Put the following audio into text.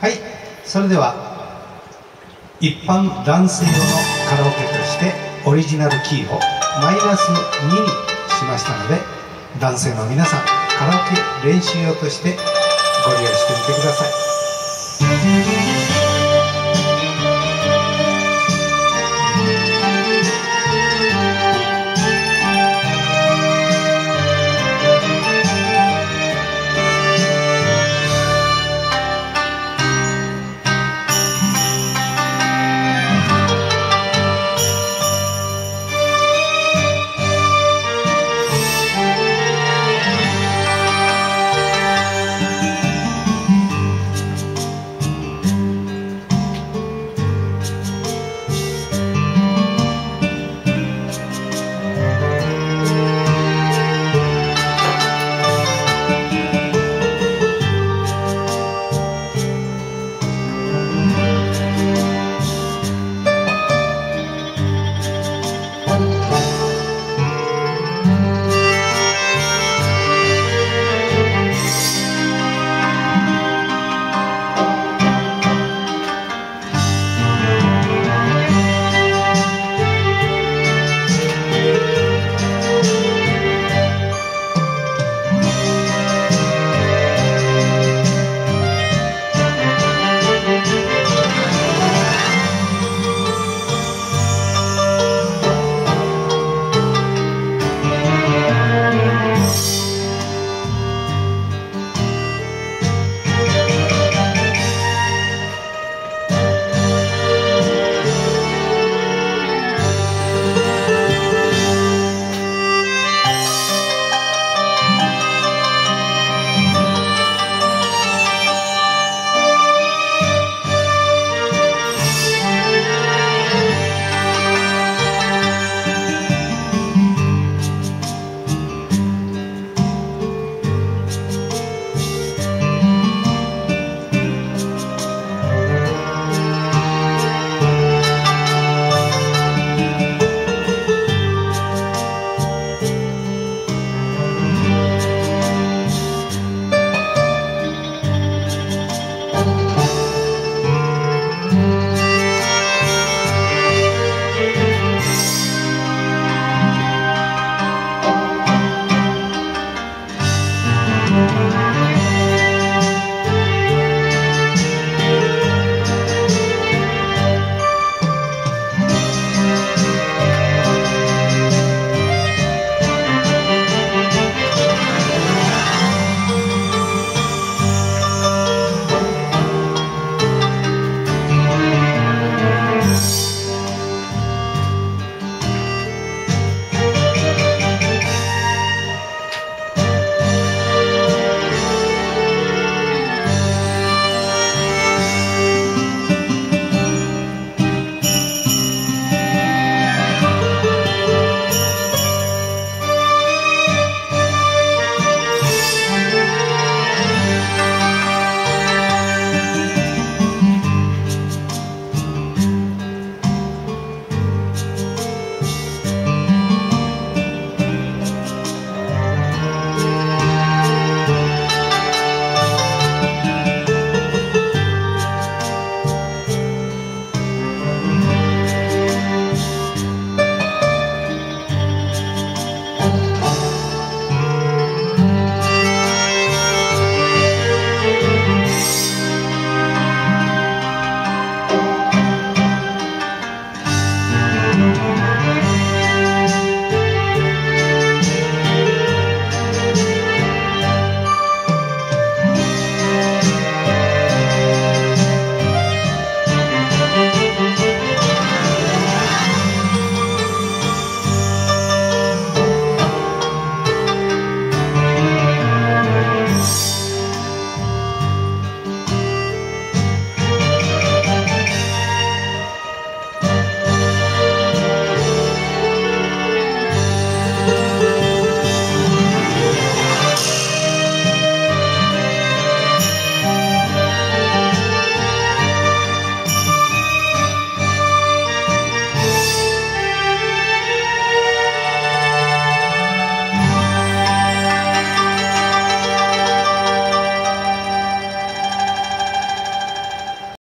はい。それでは一般男性用のカラオケとしてオリジナルキーをマイナス2にしましたので男性の皆さんカラオケ練習用としてご利用してみてください。